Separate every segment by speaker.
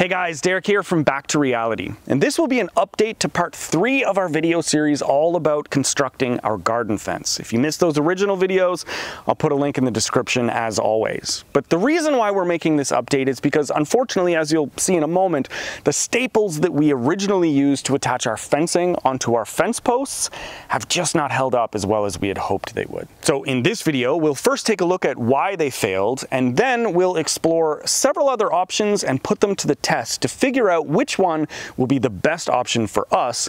Speaker 1: Hey guys, Derek here from Back to Reality, and this will be an update to part three of our video series all about constructing our garden fence. If you missed those original videos, I'll put a link in the description as always. But the reason why we're making this update is because unfortunately, as you'll see in a moment, the staples that we originally used to attach our fencing onto our fence posts have just not held up as well as we had hoped they would. So in this video, we'll first take a look at why they failed, and then we'll explore several other options and put them to the test to figure out which one will be the best option for us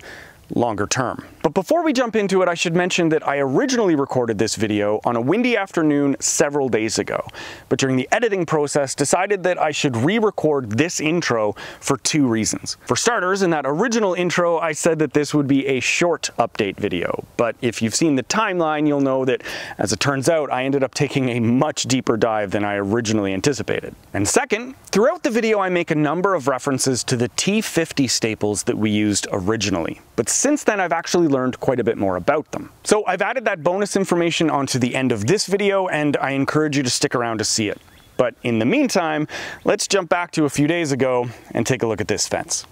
Speaker 1: longer term. But before we jump into it, I should mention that I originally recorded this video on a windy afternoon several days ago, but during the editing process decided that I should re-record this intro for two reasons. For starters, in that original intro, I said that this would be a short update video, but if you've seen the timeline, you'll know that, as it turns out, I ended up taking a much deeper dive than I originally anticipated. And second, throughout the video I make a number of references to the T50 staples that we used originally, but since then I've actually learned quite a bit more about them. So I've added that bonus information onto the end of this video and I encourage you to stick around to see it. But in the meantime, let's jump back to a few days ago and take a look at this fence.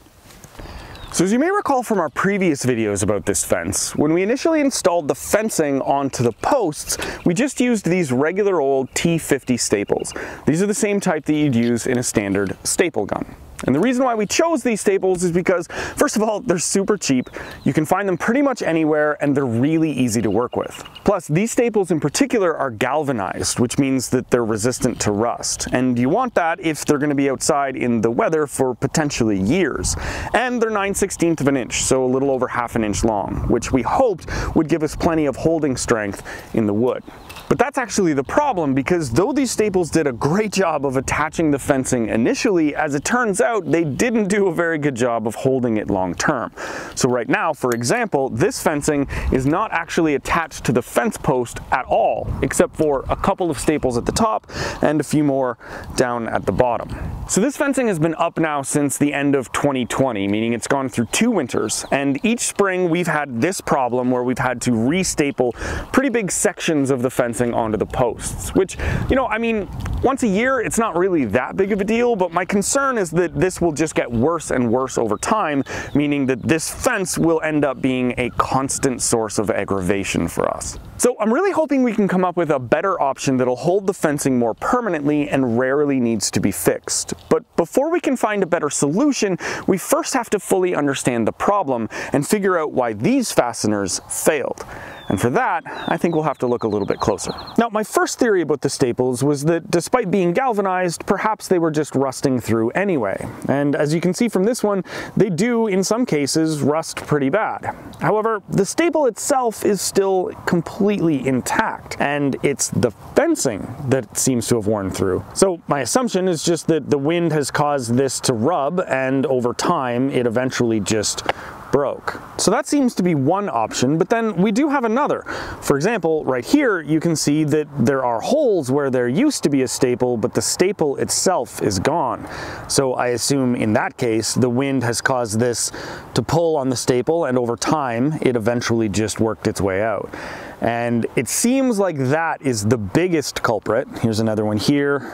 Speaker 1: So as you may recall from our previous videos about this fence, when we initially installed the fencing onto the posts, we just used these regular old T50 staples. These are the same type that you'd use in a standard staple gun. And the reason why we chose these staples is because, first of all, they're super cheap. You can find them pretty much anywhere and they're really easy to work with. Plus, these staples in particular are galvanized, which means that they're resistant to rust. And you want that if they're gonna be outside in the weather for potentially years. And they're 9 16th of an inch, so a little over half an inch long, which we hoped would give us plenty of holding strength in the wood. But that's actually the problem because though these staples did a great job of attaching the fencing initially, as it turns out, they didn't do a very good job of holding it long term. So right now, for example, this fencing is not actually attached to the fence post at all, except for a couple of staples at the top and a few more down at the bottom. So this fencing has been up now since the end of 2020, meaning it's gone through two winters, and each spring we've had this problem where we've had to restaple pretty big sections of the fencing onto the posts, which, you know, I mean, once a year, it's not really that big of a deal, but my concern is that this will just get worse and worse over time, meaning that this fence will end up being a constant source of aggravation for us. So I'm really hoping we can come up with a better option that'll hold the fencing more permanently and rarely needs to be fixed. But before we can find a better solution, we first have to fully understand the problem and figure out why these fasteners failed. And for that, I think we'll have to look a little bit closer. Now, my first theory about the staples was that despite being galvanized, perhaps they were just rusting through anyway. And as you can see from this one, they do, in some cases, rust pretty bad. However, the staple itself is still completely intact, and it's the fencing that seems to have worn through. So my assumption is just that the wind has caused this to rub, and over time, it eventually just broke. So that seems to be one option, but then we do have another. For example, right here, you can see that there are holes where there used to be a staple, but the staple itself is gone. So I assume in that case, the wind has caused this to pull on the staple, and over time, it eventually just worked its way out. And it seems like that is the biggest culprit. Here's another one here,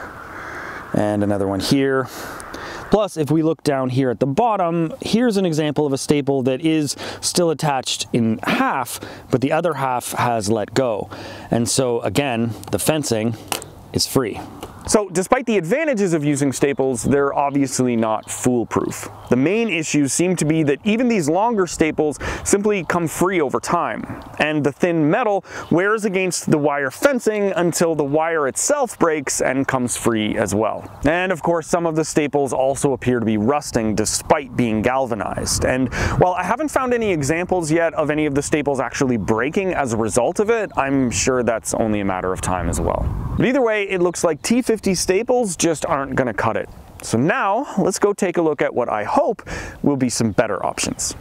Speaker 1: and another one here. Plus, if we look down here at the bottom, here's an example of a staple that is still attached in half, but the other half has let go. And so again, the fencing is free. So despite the advantages of using staples, they're obviously not foolproof. The main issues seem to be that even these longer staples simply come free over time, and the thin metal wears against the wire fencing until the wire itself breaks and comes free as well. And of course, some of the staples also appear to be rusting despite being galvanized. And while I haven't found any examples yet of any of the staples actually breaking as a result of it, I'm sure that's only a matter of time as well. But either way, it looks like T50 staples just aren't gonna cut it. So now let's go take a look at what I hope will be some better options.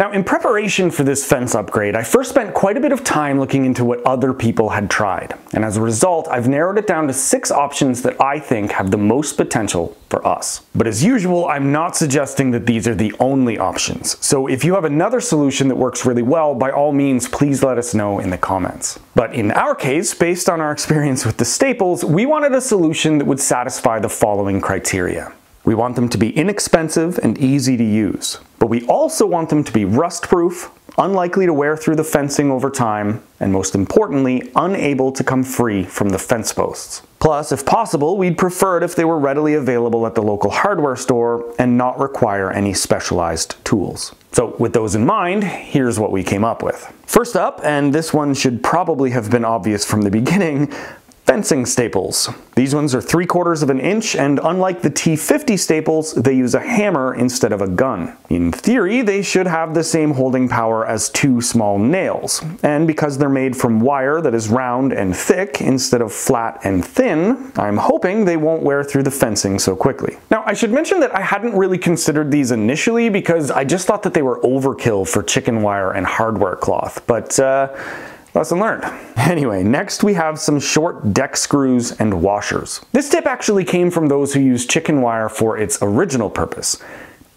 Speaker 1: Now, in preparation for this fence upgrade, I first spent quite a bit of time looking into what other people had tried. And as a result, I've narrowed it down to six options that I think have the most potential for us. But as usual, I'm not suggesting that these are the only options. So if you have another solution that works really well, by all means, please let us know in the comments. But in our case, based on our experience with the staples, we wanted a solution that would satisfy the following criteria. We want them to be inexpensive and easy to use, but we also want them to be rust-proof, unlikely to wear through the fencing over time, and most importantly, unable to come free from the fence posts. Plus, if possible, we'd prefer it if they were readily available at the local hardware store and not require any specialized tools. So with those in mind, here's what we came up with. First up, and this one should probably have been obvious from the beginning, Fencing staples. These ones are 3 quarters of an inch and unlike the T50 staples, they use a hammer instead of a gun. In theory, they should have the same holding power as two small nails. And because they're made from wire that is round and thick instead of flat and thin, I'm hoping they won't wear through the fencing so quickly. Now, I should mention that I hadn't really considered these initially because I just thought that they were overkill for chicken wire and hardware cloth, but uh, Lesson learned. Anyway, next we have some short deck screws and washers. This tip actually came from those who use chicken wire for its original purpose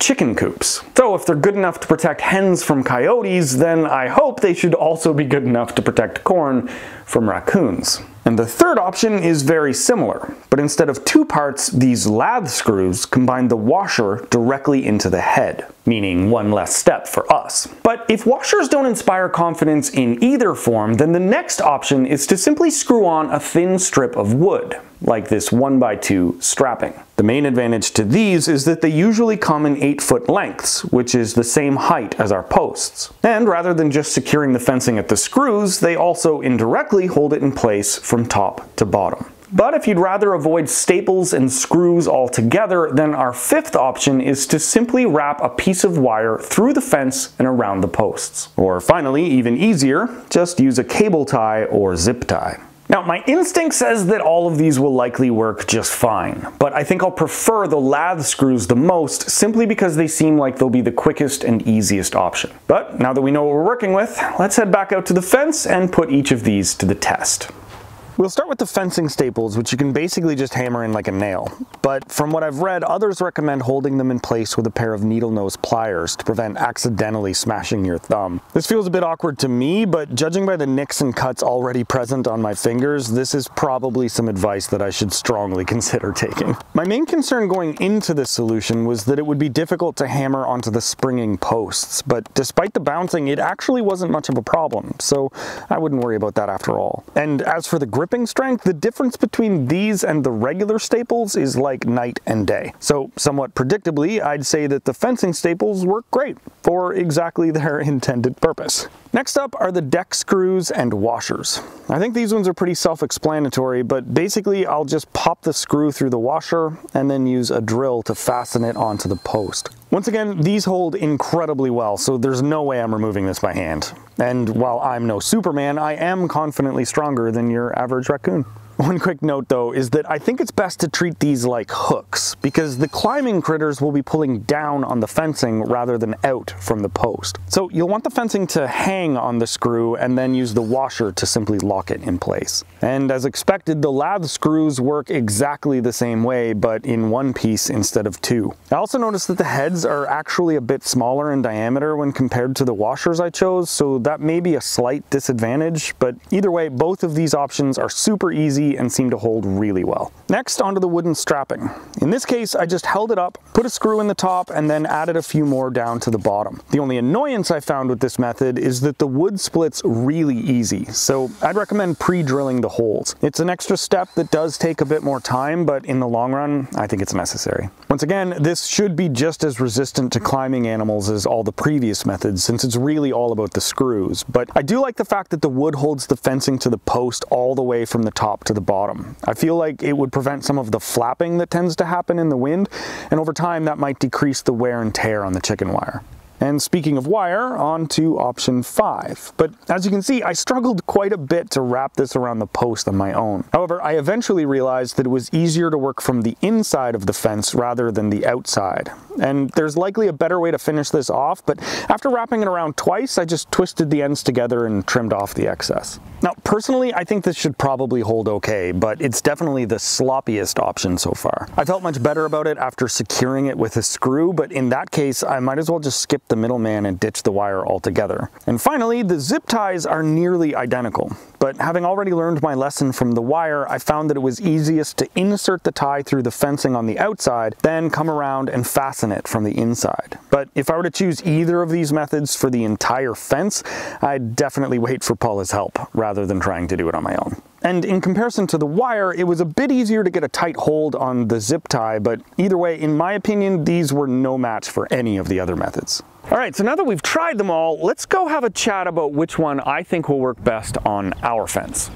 Speaker 1: chicken coops. So if they're good enough to protect hens from coyotes, then I hope they should also be good enough to protect corn from raccoons. And the third option is very similar, but instead of two parts, these lath screws combine the washer directly into the head, meaning one less step for us. But if washers don't inspire confidence in either form, then the next option is to simply screw on a thin strip of wood, like this 1x2 strapping. The main advantage to these is that they usually come in 8 foot lengths, which is the same height as our posts. And rather than just securing the fencing at the screws, they also indirectly hold it in place from top to bottom. But if you'd rather avoid staples and screws altogether, then our fifth option is to simply wrap a piece of wire through the fence and around the posts. Or finally, even easier, just use a cable tie or zip tie. Now, my instinct says that all of these will likely work just fine, but I think I'll prefer the lath screws the most simply because they seem like they'll be the quickest and easiest option. But now that we know what we're working with, let's head back out to the fence and put each of these to the test. We'll start with the fencing staples, which you can basically just hammer in like a nail. But from what I've read, others recommend holding them in place with a pair of needle nose pliers to prevent accidentally smashing your thumb. This feels a bit awkward to me, but judging by the nicks and cuts already present on my fingers, this is probably some advice that I should strongly consider taking. My main concern going into this solution was that it would be difficult to hammer onto the springing posts, but despite the bouncing, it actually wasn't much of a problem, so I wouldn't worry about that after all. And as for the gripping strength, the difference between these and the regular staples is like night and day. So somewhat predictably, I'd say that the fencing staples work great for exactly their intended purpose. Next up are the deck screws and washers. I think these ones are pretty self-explanatory, but basically I'll just pop the screw through the washer and then use a drill to fasten it onto the post. Once again, these hold incredibly well, so there's no way I'm removing this by hand. And while I'm no Superman, I am confidently stronger than your average raccoon. One quick note though is that I think it's best to treat these like hooks because the climbing critters will be pulling down on the fencing rather than out from the post. So you'll want the fencing to hang on the screw and then use the washer to simply lock it in place. And as expected, the lath screws work exactly the same way but in one piece instead of two. I also noticed that the heads are actually a bit smaller in diameter when compared to the washers I chose so that may be a slight disadvantage but either way both of these options are super easy easy and seem to hold really well. Next, onto the wooden strapping. In this case, I just held it up, put a screw in the top, and then added a few more down to the bottom. The only annoyance I found with this method is that the wood splits really easy, so I'd recommend pre-drilling the holes. It's an extra step that does take a bit more time, but in the long run, I think it's necessary. Once again, this should be just as resistant to climbing animals as all the previous methods, since it's really all about the screws. But I do like the fact that the wood holds the fencing to the post all the way from the top to the bottom. I feel like it would prevent some of the flapping that tends to happen in the wind, and over time that might decrease the wear and tear on the chicken wire. And speaking of wire, on to option 5. But as you can see, I struggled quite a bit to wrap this around the post on my own. However, I eventually realized that it was easier to work from the inside of the fence rather than the outside. And there's likely a better way to finish this off, but after wrapping it around twice, I just twisted the ends together and trimmed off the excess. Now, personally, I think this should probably hold okay, but it's definitely the sloppiest option so far. I felt much better about it after securing it with a screw, but in that case, I might as well just the middleman and ditch the wire altogether. And finally, the zip ties are nearly identical, but having already learned my lesson from the wire, I found that it was easiest to insert the tie through the fencing on the outside, then come around and fasten it from the inside. But if I were to choose either of these methods for the entire fence, I'd definitely wait for Paula's help rather than trying to do it on my own. And in comparison to the wire, it was a bit easier to get a tight hold on the zip tie, but either way, in my opinion, these were no match for any of the other methods. All right, so now that we've tried them all, let's go have a chat about which one I think will work best on our fence.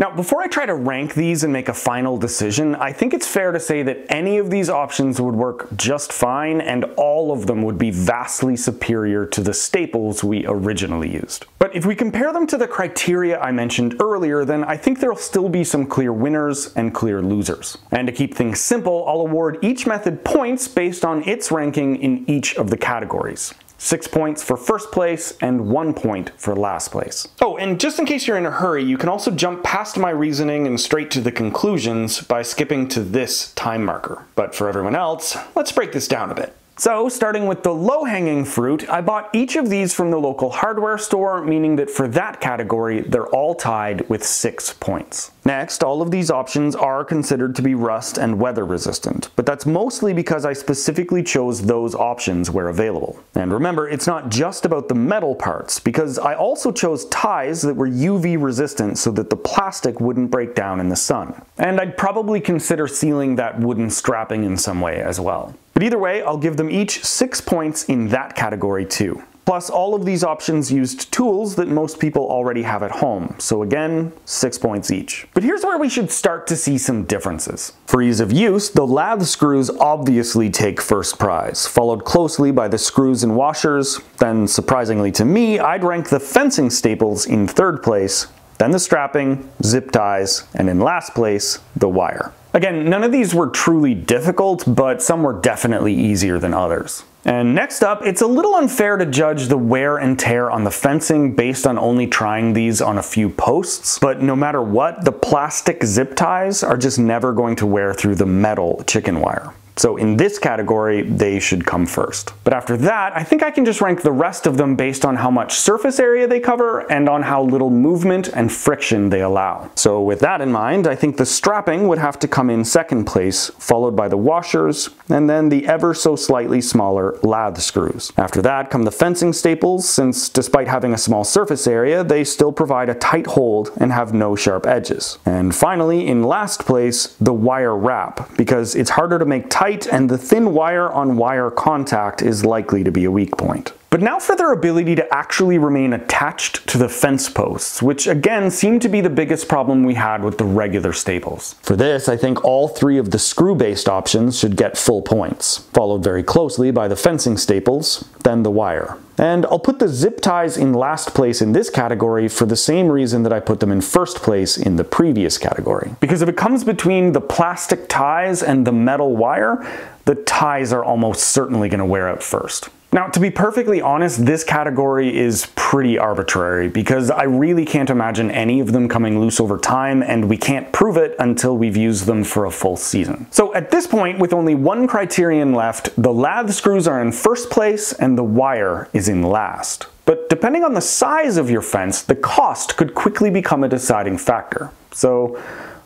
Speaker 1: Now, before I try to rank these and make a final decision, I think it's fair to say that any of these options would work just fine and all of them would be vastly superior to the staples we originally used. But if we compare them to the criteria I mentioned earlier, then I think there'll still be some clear winners and clear losers. And to keep things simple, I'll award each method points based on its ranking in each of the categories. Six points for first place and one point for last place. Oh, and just in case you're in a hurry, you can also jump past my reasoning and straight to the conclusions by skipping to this time marker. But for everyone else, let's break this down a bit. So, starting with the low-hanging fruit, I bought each of these from the local hardware store, meaning that for that category, they're all tied with 6 points. Next, all of these options are considered to be rust and weather resistant, but that's mostly because I specifically chose those options where available. And remember, it's not just about the metal parts, because I also chose ties that were UV resistant so that the plastic wouldn't break down in the sun. And I'd probably consider sealing that wooden strapping in some way as well. But either way, I'll give them each 6 points in that category too. Plus, all of these options used tools that most people already have at home, so again, 6 points each. But here's where we should start to see some differences. For ease of use, the lathe screws obviously take first prize, followed closely by the screws and washers, then surprisingly to me, I'd rank the fencing staples in third place, then the strapping, zip ties, and in last place, the wire. Again, none of these were truly difficult, but some were definitely easier than others. And next up, it's a little unfair to judge the wear and tear on the fencing based on only trying these on a few posts, but no matter what, the plastic zip ties are just never going to wear through the metal chicken wire. So in this category, they should come first. But after that, I think I can just rank the rest of them based on how much surface area they cover and on how little movement and friction they allow. So with that in mind, I think the strapping would have to come in second place, followed by the washers, and then the ever so slightly smaller lathe screws. After that come the fencing staples, since despite having a small surface area, they still provide a tight hold and have no sharp edges. And finally, in last place, the wire wrap, because it's harder to make tight tight and the thin wire on wire contact is likely to be a weak point. But now for their ability to actually remain attached to the fence posts, which again seemed to be the biggest problem we had with the regular staples. For this, I think all three of the screw-based options should get full points, followed very closely by the fencing staples, then the wire. And I'll put the zip ties in last place in this category for the same reason that I put them in first place in the previous category. Because if it comes between the plastic ties and the metal wire, the ties are almost certainly going to wear out first. Now, to be perfectly honest, this category is pretty arbitrary because I really can't imagine any of them coming loose over time and we can't prove it until we've used them for a full season. So at this point, with only one criterion left, the lathe screws are in first place and the wire is in last. But depending on the size of your fence, the cost could quickly become a deciding factor. So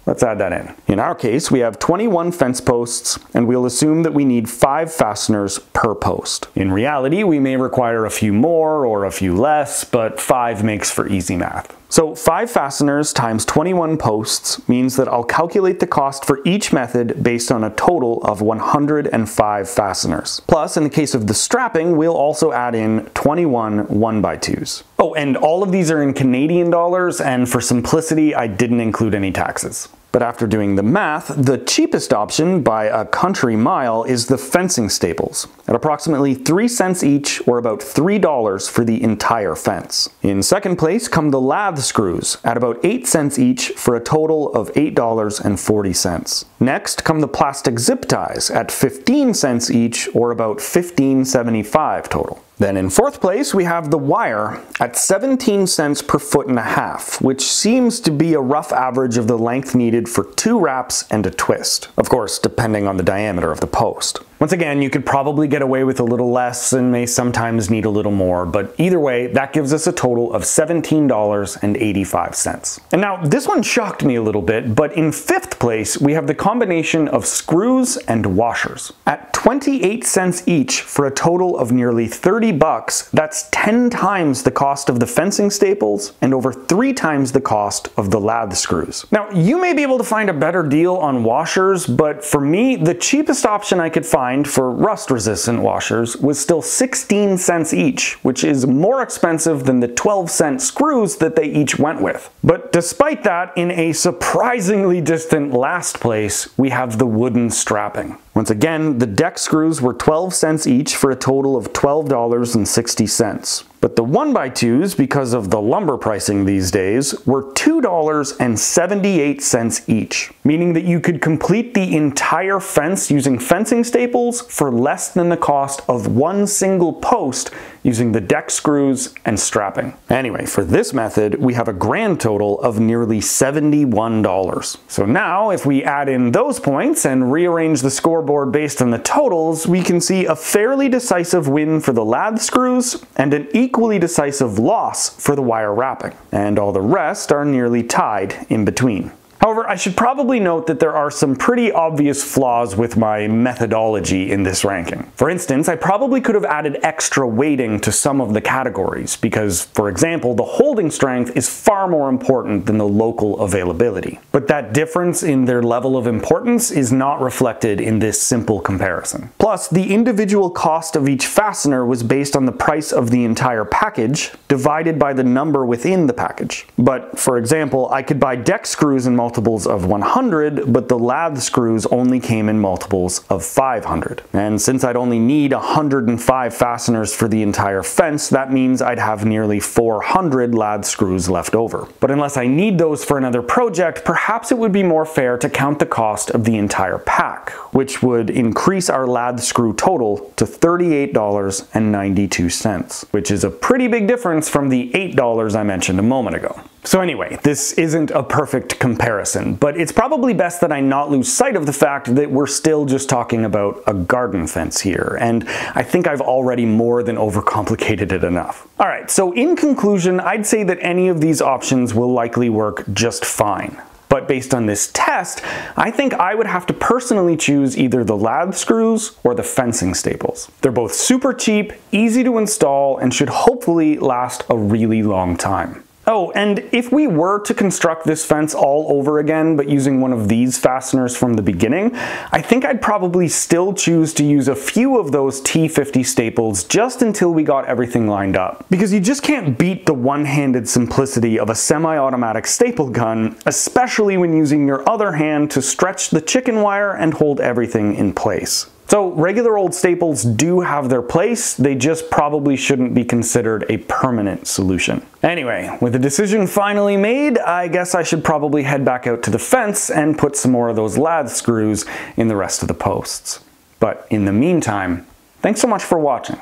Speaker 1: Let's add that in. In our case, we have 21 fence posts, and we'll assume that we need 5 fasteners per post. In reality, we may require a few more or a few less, but 5 makes for easy math. So 5 fasteners times 21 posts means that I'll calculate the cost for each method based on a total of 105 fasteners. Plus, in the case of the strapping, we'll also add in 21 1x2s. Oh, and all of these are in Canadian dollars, and for simplicity, I didn't include any taxes. But after doing the math, the cheapest option by a country mile is the fencing staples, at approximately 3 cents each or about $3 for the entire fence. In second place come the lathe screws, at about 8 cents each for a total of $8.40. Next come the plastic zip ties at 15 cents each or about $15.75 total. Then in fourth place, we have the wire at 17 cents per foot and a half, which seems to be a rough average of the length needed for two wraps and a twist. Of course, depending on the diameter of the post. Once again, you could probably get away with a little less and may sometimes need a little more, but either way, that gives us a total of $17.85. And now, this one shocked me a little bit, but in fifth place, we have the combination of screws and washers. At 28 cents each for a total of nearly 30 bucks, that's 10 times the cost of the fencing staples and over three times the cost of the lath screws. Now, you may be able to find a better deal on washers, but for me, the cheapest option I could find for rust-resistant washers was still 16 cents each, which is more expensive than the 12 cent screws that they each went with. But despite that, in a surprisingly distant last place, we have the wooden strapping. Once again, the deck screws were 12 cents each for a total of $12.60. But the 1x2s, because of the lumber pricing these days, were $2.78 each, meaning that you could complete the entire fence using fencing staples for less than the cost of one single post using the deck screws and strapping. Anyway, for this method, we have a grand total of nearly $71. So now, if we add in those points and rearrange the scoreboard based on the totals, we can see a fairly decisive win for the lath screws and an equally decisive loss for the wire wrapping. And all the rest are nearly tied in between. However, I should probably note that there are some pretty obvious flaws with my methodology in this ranking. For instance, I probably could have added extra weighting to some of the categories because, for example, the holding strength is far more important than the local availability. But that difference in their level of importance is not reflected in this simple comparison. Plus, the individual cost of each fastener was based on the price of the entire package divided by the number within the package. But, for example, I could buy deck screws in multiple multiples of 100, but the lath screws only came in multiples of 500. And since I'd only need 105 fasteners for the entire fence, that means I'd have nearly 400 lath screws left over. But unless I need those for another project, perhaps it would be more fair to count the cost of the entire pack, which would increase our lath screw total to $38.92, which is a pretty big difference from the $8 I mentioned a moment ago. So anyway, this isn't a perfect comparison, but it's probably best that I not lose sight of the fact that we're still just talking about a garden fence here, and I think I've already more than overcomplicated it enough. Alright, so in conclusion, I'd say that any of these options will likely work just fine. But based on this test, I think I would have to personally choose either the lath screws or the fencing staples. They're both super cheap, easy to install, and should hopefully last a really long time. Oh, and if we were to construct this fence all over again, but using one of these fasteners from the beginning, I think I'd probably still choose to use a few of those T50 staples just until we got everything lined up. Because you just can't beat the one-handed simplicity of a semi-automatic staple gun, especially when using your other hand to stretch the chicken wire and hold everything in place. So regular old staples do have their place, they just probably shouldn't be considered a permanent solution. Anyway, with the decision finally made, I guess I should probably head back out to the fence and put some more of those lath screws in the rest of the posts. But in the meantime, thanks so much for watching,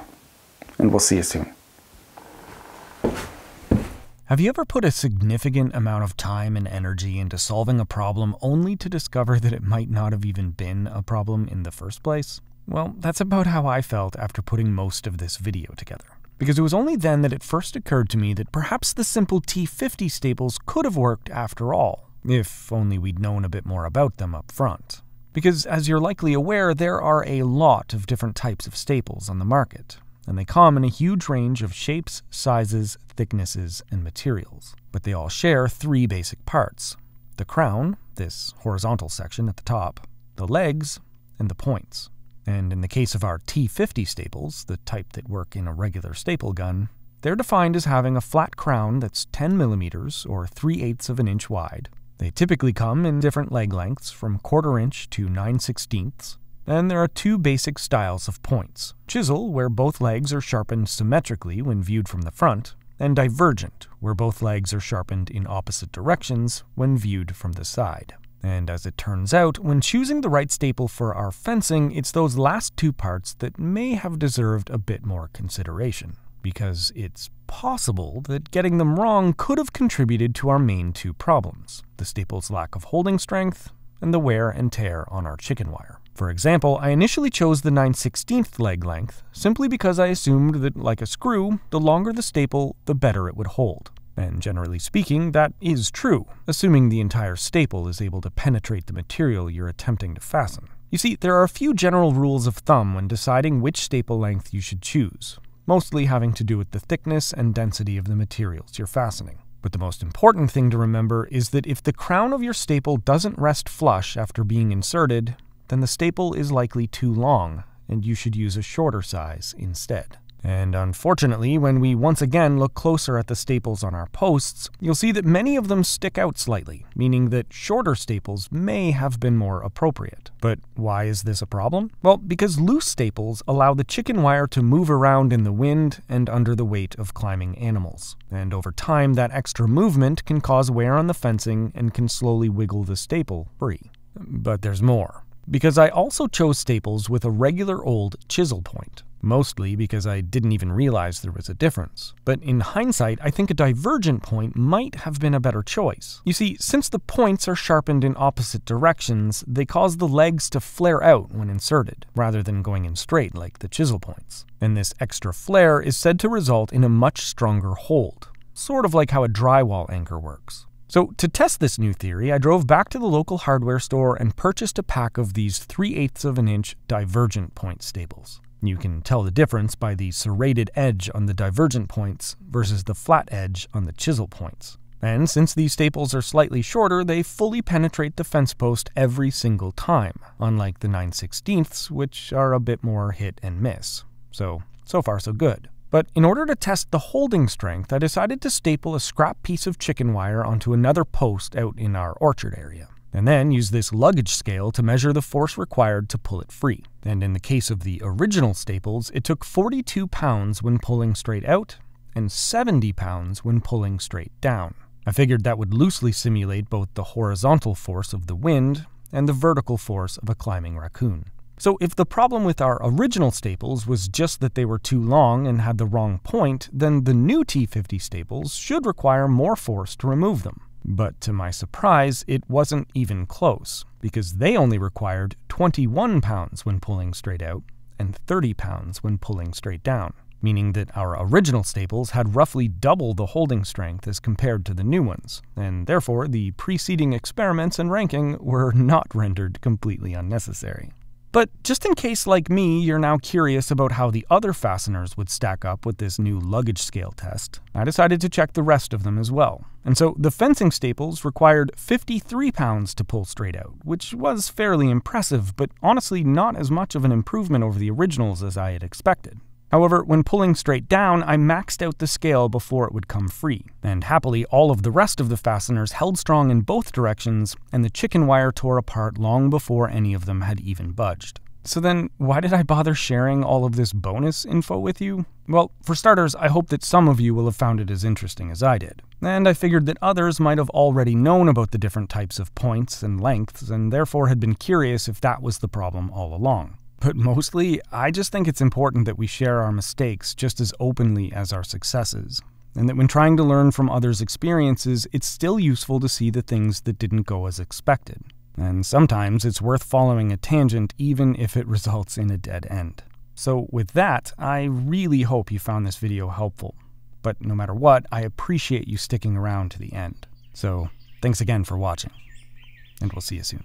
Speaker 1: and we'll see you soon.
Speaker 2: Have you ever put a significant amount of time and energy into solving a problem only to discover that it might not have even been a problem in the first place? Well, that's about how I felt after putting most of this video together. Because it was only then that it first occurred to me that perhaps the simple T50 staples could have worked after all, if only we'd known a bit more about them up front. Because, as you're likely aware, there are a lot of different types of staples on the market, and they come in a huge range of shapes, sizes, thicknesses, and materials. But they all share three basic parts the crown, this horizontal section at the top, the legs, and the points. And in the case of our T50 staples, the type that work in a regular staple gun, they're defined as having a flat crown that's 10 millimeters or 3 eighths of an inch wide. They typically come in different leg lengths from quarter inch to 9 sixteenths, then there are two basic styles of points chisel, where both legs are sharpened symmetrically when viewed from the front, and divergent, where both legs are sharpened in opposite directions when viewed from the side. And as it turns out, when choosing the right staple for our fencing, it's those last two parts that may have deserved a bit more consideration, because it's possible that getting them wrong could have contributed to our main two problems the staple's lack of holding strength and the wear and tear on our chicken wire. For example, I initially chose the 9 16th leg length simply because I assumed that, like a screw, the longer the staple, the better it would hold. And generally speaking, that is true, assuming the entire staple is able to penetrate the material you're attempting to fasten. You see, there are a few general rules of thumb when deciding which staple length you should choose, mostly having to do with the thickness and density of the materials you're fastening. But the most important thing to remember is that if the crown of your staple doesn't rest flush after being inserted, then the staple is likely too long, and you should use a shorter size instead. And unfortunately, when we once again look closer at the staples on our posts, you'll see that many of them stick out slightly, meaning that shorter staples may have been more appropriate. But why is this a problem? Well, because loose staples allow the chicken wire to move around in the wind and under the weight of climbing animals. And over time, that extra movement can cause wear on the fencing and can slowly wiggle the staple free. But there's more because I also chose staples with a regular old chisel point, mostly because I didn't even realize there was a difference. But in hindsight, I think a divergent point might have been a better choice. You see, since the points are sharpened in opposite directions, they cause the legs to flare out when inserted, rather than going in straight like the chisel points. And this extra flare is said to result in a much stronger hold, sort of like how a drywall anchor works. So, to test this new theory, I drove back to the local hardware store and purchased a pack of these 3 eighths of an inch divergent point staples. You can tell the difference by the serrated edge on the divergent points versus the flat edge on the chisel points. And since these staples are slightly shorter, they fully penetrate the fence post every single time, unlike the 9 16ths, which are a bit more hit and miss. So, so far so good. But in order to test the holding strength, I decided to staple a scrap piece of chicken wire onto another post out in our orchard area, and then use this luggage scale to measure the force required to pull it free. And in the case of the original staples, it took 42 pounds when pulling straight out and 70 pounds when pulling straight down. I figured that would loosely simulate both the horizontal force of the wind and the vertical force of a climbing raccoon. So if the problem with our original staples was just that they were too long and had the wrong point, then the new T50 staples should require more force to remove them. But to my surprise, it wasn't even close, because they only required 21 pounds when pulling straight out and 30 pounds when pulling straight down, meaning that our original staples had roughly double the holding strength as compared to the new ones, and therefore the preceding experiments and ranking were not rendered completely unnecessary. But just in case, like me, you're now curious about how the other fasteners would stack up with this new luggage scale test, I decided to check the rest of them as well. And so the fencing staples required 53 pounds to pull straight out, which was fairly impressive, but honestly not as much of an improvement over the originals as I had expected. However, when pulling straight down, I maxed out the scale before it would come free, and happily all of the rest of the fasteners held strong in both directions, and the chicken wire tore apart long before any of them had even budged. So then, why did I bother sharing all of this bonus info with you? Well, for starters, I hope that some of you will have found it as interesting as I did. And I figured that others might have already known about the different types of points and lengths, and therefore had been curious if that was the problem all along. But mostly, I just think it's important that we share our mistakes just as openly as our successes. And that when trying to learn from others' experiences, it's still useful to see the things that didn't go as expected. And sometimes it's worth following a tangent even if it results in a dead end. So, with that, I really hope you found this video helpful. But no matter what, I appreciate you sticking around to the end. So, thanks again for watching, and we'll see you soon.